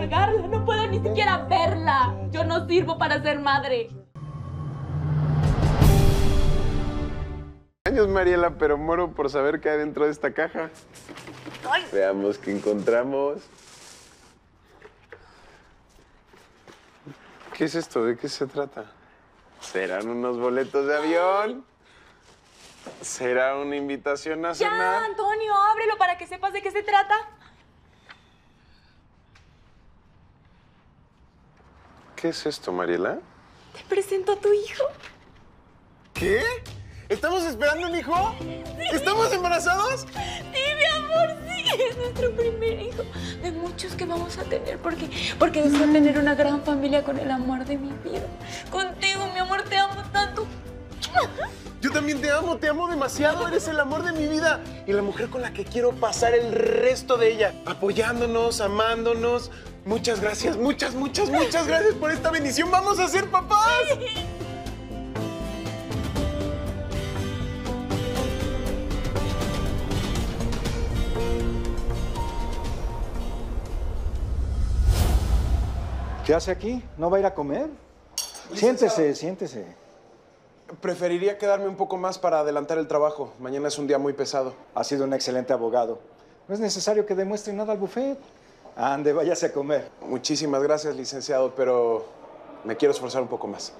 cargarla, no puedo ni siquiera verla. Yo no sirvo para ser madre. años, Mariela, pero muero por saber qué hay dentro de esta caja. Ay. Veamos qué encontramos. ¿Qué es esto? ¿De qué se trata? ¿Serán unos boletos de avión? ¿Será una invitación a Ya, cenar? Antonio, ábrelo para que sepas de qué se trata. ¿Qué es esto, Mariela? Te presento a tu hijo. ¿Qué? ¿Estamos esperando un hijo? ¿Estamos embarazados? Sí, mi amor, sí. Es nuestro primer hijo. De muchos que vamos a tener. Porque, porque deseo tener una gran familia con el amor de mi vida. Contigo, mi amor, te amo tanto. Yo también te amo, te amo demasiado, eres el amor de mi vida y la mujer con la que quiero pasar el resto de ella, apoyándonos, amándonos. Muchas gracias, muchas, muchas, muchas gracias por esta bendición. ¡Vamos a ser papás! ¿Qué hace aquí? ¿No va a ir a comer? Siéntese, siéntese. Preferiría quedarme un poco más para adelantar el trabajo. Mañana es un día muy pesado. Ha sido un excelente abogado. No es necesario que demuestre nada al buffet. Ande, váyase a comer. Muchísimas gracias, licenciado, pero me quiero esforzar un poco más.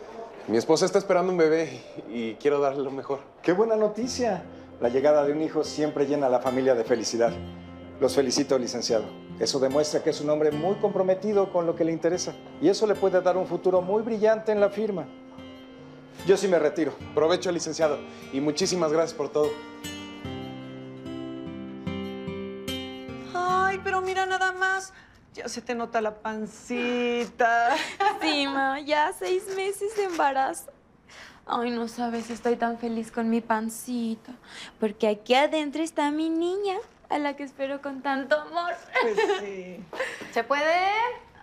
Mi esposa está esperando un bebé y quiero darle lo mejor. ¡Qué buena noticia! La llegada de un hijo siempre llena a la familia de felicidad. Los felicito, licenciado. Eso demuestra que es un hombre muy comprometido con lo que le interesa. Y eso le puede dar un futuro muy brillante en la firma. Yo sí me retiro. Provecho, licenciado, y muchísimas gracias por todo. Ay, pero mira nada más. Ya se te nota la pancita. Sí, ma, ya seis meses de embarazo. Ay, no sabes, estoy tan feliz con mi pancita. Porque aquí adentro está mi niña, a la que espero con tanto amor. Pues sí. ¿Se puede?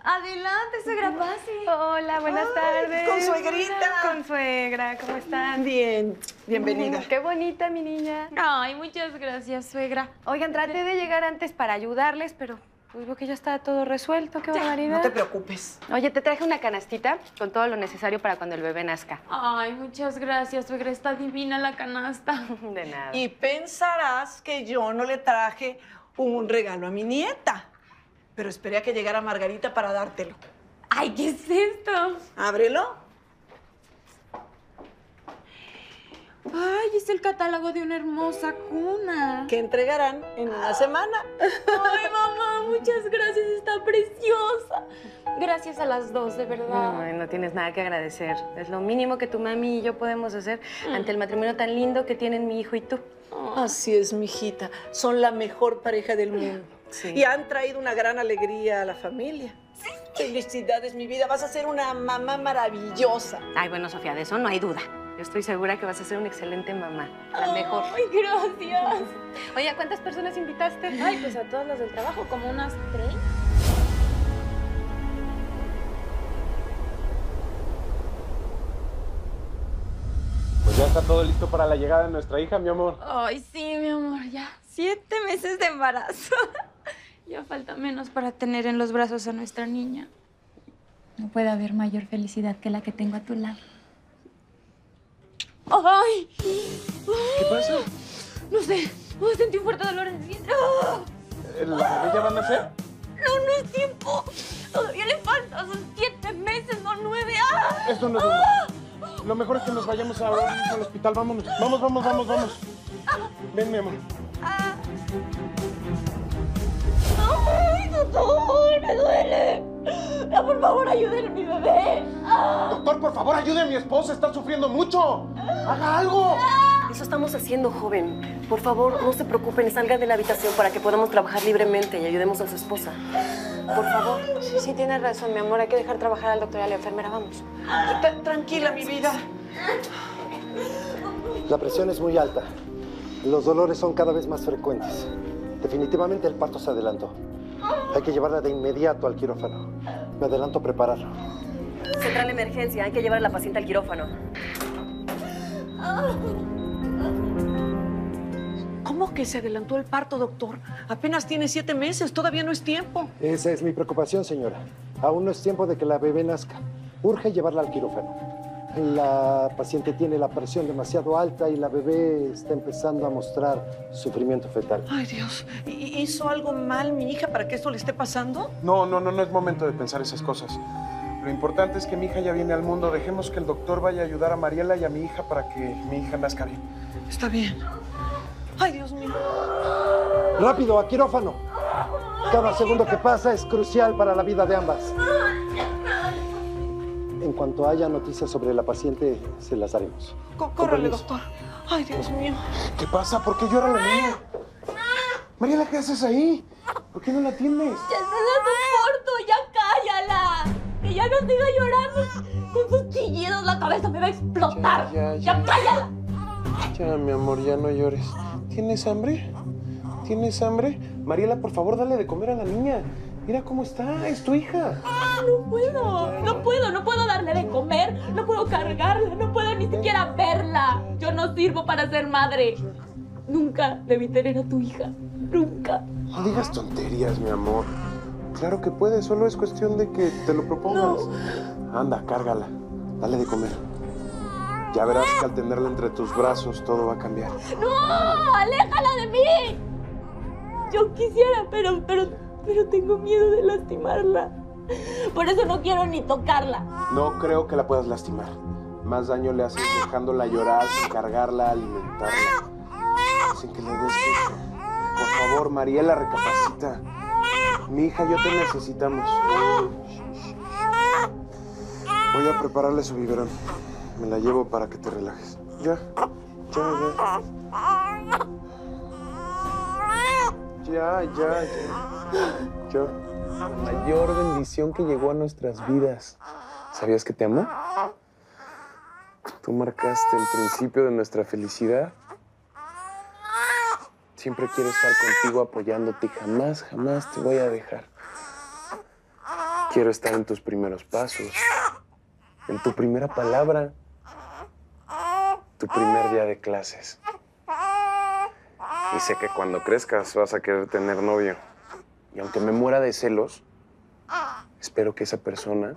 Adelante, suegra, pase. Hola, buenas Ay, tardes. con suegrita. Con suegra, ¿cómo están? Bien, bienvenida. Mm, Qué bonita, mi niña. Ay, muchas gracias, suegra. Oigan, traté de llegar antes para ayudarles, pero pues veo que ya está todo resuelto. Qué barbaridad. No te preocupes. Oye, te traje una canastita con todo lo necesario para cuando el bebé nazca. Ay, muchas gracias, suegra. Está divina la canasta. De nada. Y pensarás que yo no le traje un regalo a mi nieta. Pero esperé a que llegara Margarita para dártelo. Ay, ¿qué es esto? Ábrelo. Ay, es el catálogo de una hermosa cuna. Que entregarán en una semana. Ay, mamá, muchas gracias. Está preciosa. Gracias a las dos, de verdad. No, no tienes nada que agradecer. Es lo mínimo que tu mami y yo podemos hacer ante el matrimonio tan lindo que tienen mi hijo y tú. Así es, mijita. Son la mejor pareja del mundo. Sí. Y han traído una gran alegría a la familia. Felicidades, mi vida. Vas a ser una mamá maravillosa. Ay, bueno, Sofía, de eso no hay duda. Yo estoy segura que vas a ser una excelente mamá. La mejor. Ay, gracias. Oye, ¿a cuántas personas invitaste? Ay, pues a todas las del trabajo, como unas tres. Pues ya está todo listo para la llegada de nuestra hija, mi amor. Ay, sí, mi amor, ya. Siete meses de embarazo. ya falta menos para tener en los brazos a nuestra niña. No puede haber mayor felicidad que la que tengo a tu lado. ¡Ay! ¿Qué pasa? No sé. Ay, sentí un fuerte dolor en el vientre. ¡Ah! ¿La bebé ya va a nacer? No, no es tiempo. Todavía le falta. Son siete meses, no nueve. ¡Ah! Esto no es Lo mejor es que nos vayamos ahora mismo al hospital. Vámonos. Vamos, vamos, vamos, vamos. Ven, mi amor. ¡Ay, doctor! ¡Me duele! Por favor, ayúdenme a mi bebé. Doctor, por favor, ayude a mi esposa. Está sufriendo mucho. Haga algo. Eso estamos haciendo, joven. Por favor, no se preocupen, salga de la habitación para que podamos trabajar libremente y ayudemos a su esposa. Por favor. Sí, sí, tienes razón, mi amor. Hay que dejar trabajar al doctor y a la enfermera. Vamos. Tra- Tranquila, mi vida. La presión es muy alta. Los dolores son cada vez más frecuentes. Definitivamente el parto se adelantó. Hay que llevarla de inmediato al quirófano. Me adelanto a prepararlo. Central emergencia, hay que llevar a la paciente al quirófano. ¿Cómo ¿Cómo que se adelantó el parto, doctor? Apenas tiene siete meses, todavía no es tiempo. Esa es mi preocupación, señora. Aún no es tiempo de que la bebé nazca. Urge llevarla al quirófano. La paciente tiene la presión demasiado alta y la bebé está empezando a mostrar sufrimiento fetal. Ay, Dios. ¿hi- ¿Hizo algo mal mi hija para que esto le esté pasando? No, no, no, no es momento de pensar esas cosas. Lo importante es que mi hija ya viene al mundo. Dejemos que el doctor vaya a ayudar a Mariela y a mi hija para que mi hija nazca bien. Está bien. Ay, Dios mío. ¡Rápido, a quirófano! Cada segundo que pasa es crucial para la vida de ambas. En cuanto haya noticias sobre la paciente, se las daremos. Co- córrele, doctor. Ay, Dios mío. ¿Qué pasa? ¿Por qué llora la niña? Mariela, ¿qué haces ahí? ¿Por qué no la atiendes? ¡Ya no la soporto! ¡Ya cállala! ¡Que ya no siga llorando! Con sus chillidos la cabeza me va a explotar. Ya, ya, ya. cállala! Ya, mi amor, ya no llores. ¿Tienes hambre? ¿Tienes hambre? Mariela, por favor, dale de comer a la niña. Mira cómo está, es tu hija. No puedo, no puedo, no puedo darle de comer, no puedo cargarla, no puedo ni siquiera verla. Yo no sirvo para ser madre. Nunca debí tener a tu hija, nunca. No digas tonterías, mi amor. Claro que puedes, solo es cuestión de que te lo propongas. Anda, cárgala. Dale de comer. Ya verás que al tenerla entre tus brazos todo va a cambiar. ¡No! ¡Aléjala de mí! Yo quisiera, pero, pero, pero tengo miedo de lastimarla. Por eso no quiero ni tocarla. No creo que la puedas lastimar. Más daño le haces dejándola llorar, sin cargarla, alimentarla. Sin que le des. Por favor, Mariela, recapacita. Mi hija yo te necesitamos. Voy a prepararle su biberón. Me la llevo para que te relajes. Ya, ya, ya. Ya, ya, ya. Ya. Mayor bendición que llegó a nuestras vidas. ¿Sabías que te amo? Tú marcaste el principio de nuestra felicidad. Siempre quiero estar contigo apoyándote jamás, jamás te voy a dejar. Quiero estar en tus primeros pasos, en tu primera palabra, tu primer día de clases. Y sé que cuando crezcas vas a querer tener novio. Y aunque me muera de celos, espero que esa persona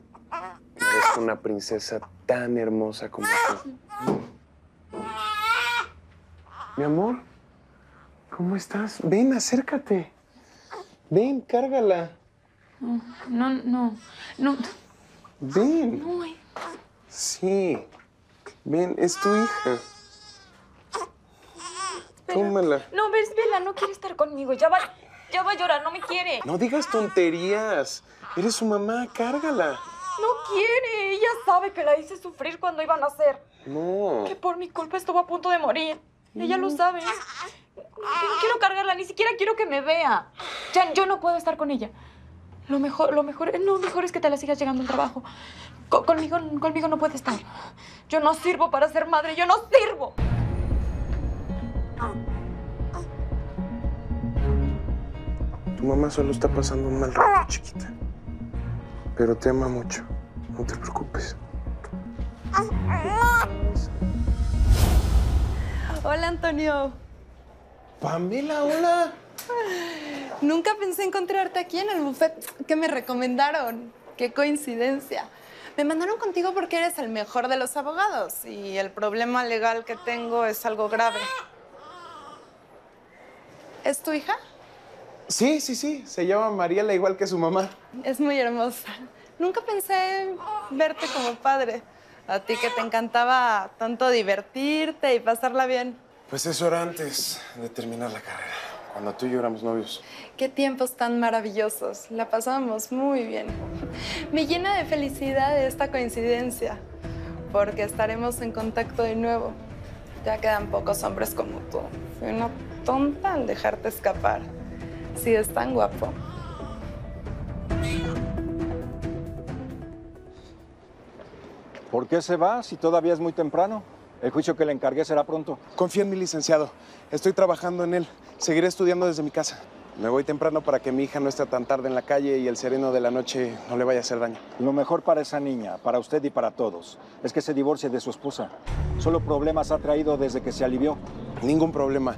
merezca una princesa tan hermosa como tú. Mi amor, ¿cómo estás? Ven, acércate. Ven, cárgala. No, no, no, Ven. no. ay. Sí. Ven, es tu hija. Tómala. No, ves, Vela, no quiere estar conmigo. Ya va, ya va a llorar, no me quiere. No digas tonterías. Eres su mamá, cárgala. No quiere. Ella sabe que la hice sufrir cuando iba a nacer. No. Que por mi culpa estuvo a punto de morir. Ella lo sabe. No quiero cargarla, ni siquiera quiero que me vea. Ya, yo no puedo estar con ella. Lo mejor, lo mejor, no, mejor es que te la sigas llegando al trabajo. Co- conmigo, conmigo no puede estar. Yo no sirvo para ser madre, yo no sirvo. Tu mamá solo está pasando un mal rato, chiquita. Pero te ama mucho. No te preocupes. Hola Antonio. Pamela, hola. Nunca pensé encontrarte aquí en el buffet que me recomendaron. Qué coincidencia. Me mandaron contigo porque eres el mejor de los abogados y el problema legal que tengo es algo grave. ¿Es tu hija? Sí, sí, sí. Se llama Mariela igual que su mamá. Es muy hermosa. Nunca pensé verte como padre. A ti que te encantaba tanto divertirte y pasarla bien. Pues eso era antes de terminar la carrera. Cuando tú y yo éramos novios. Qué tiempos tan maravillosos. La pasamos muy bien. Me llena de felicidad esta coincidencia, porque estaremos en contacto de nuevo. Ya quedan pocos hombres como tú. Fui una tonta al dejarte escapar. Si es tan guapo. ¿Por qué se va si todavía es muy temprano? El juicio que le encargué será pronto. Confía en mi licenciado. Estoy trabajando en él. Seguiré estudiando desde mi casa. Me voy temprano para que mi hija no esté tan tarde en la calle y el sereno de la noche no le vaya a hacer daño. Lo mejor para esa niña, para usted y para todos, es que se divorcie de su esposa. Solo problemas ha traído desde que se alivió. Ningún problema.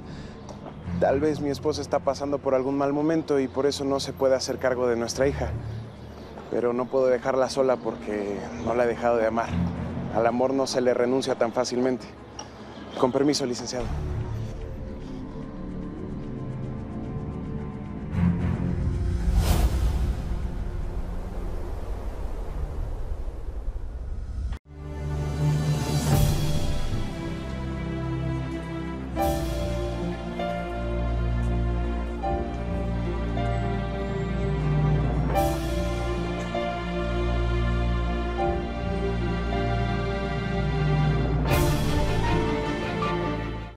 Tal vez mi esposa está pasando por algún mal momento y por eso no se puede hacer cargo de nuestra hija. Pero no puedo dejarla sola porque no la he dejado de amar. Al amor no se le renuncia tan fácilmente. Con permiso, licenciado.